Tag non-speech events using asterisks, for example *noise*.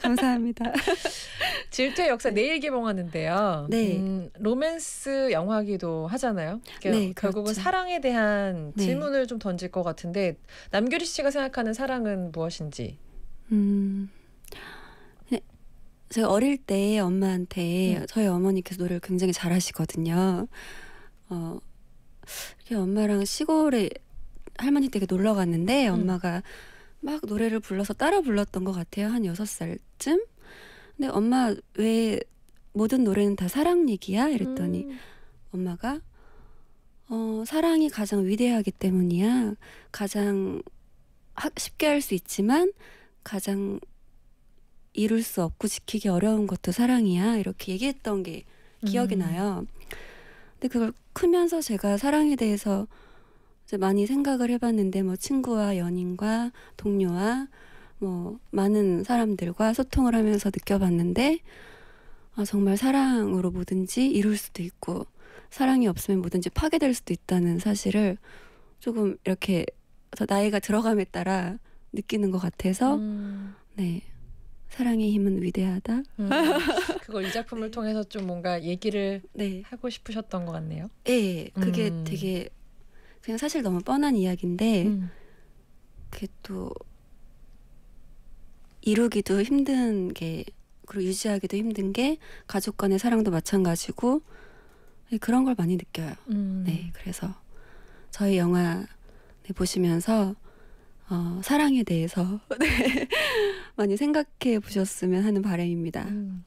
감사합니다. *laughs* 질투의 역사 내일 개봉하는데요. 네. 음, 로맨스 영화기도 하잖아요. 그러니까 네, 결국은 그렇죠. 사랑에 대한 네. 질문을 좀 던질 것 같은데 남규리 씨가 생각하는 사랑은 무엇인지. 음, 네, 제가 어릴 때 엄마한테 음. 저희 어머니께서 노래를 굉장히 잘하시거든요. 어, 이렇게 엄마랑 시골에 할머니 댁에 놀러 갔는데 음. 엄마가 막 노래를 불러서 따라 불렀던 것 같아요. 한 여섯 살쯤. 근데 엄마 왜 모든 노래는 다 사랑 얘기야? 이랬더니 음. 엄마가 어, 사랑이 가장 위대하기 때문이야. 가장 하- 쉽게 할 수 있지만 가장 이룰 수 없고 지키기 어려운 것도 사랑이야. 이렇게 얘기했던 게 기억이 음. 나요. 근데 그걸 크면서 제가 사랑에 대해서 많이 생각을 해봤는데 뭐 친구와 연인과 동료와 뭐 많은 사람들과 소통을 하면서 느껴봤는데 아 정말 사랑으로 뭐든지 이룰 수도 있고 사랑이 없으면 뭐든지 파괴될 수도 있다는 사실을 조금 이렇게 더 나이가 들어감에 따라 느끼는 것 같아서 음. 네 사랑의 힘은 위대하다 음. *laughs* 그걸 이 작품을 통해서 좀 뭔가 얘기를 네 하고 싶으셨던 것 같네요. 예, 그게 음. 되게 그냥 사실 너무 뻔한 이야기인데 음. 그게 또 이루기도 힘든 게 그리고 유지하기도 힘든 게 가족 간의 사랑도 마찬가지고 네, 그런 걸 많이 느껴요. 음. 네, 그래서 저희 영화 네, 보시면서 어, 사랑에 대해서 *laughs* 네, 많이 생각해 보셨으면 하는 바람입니다. 음.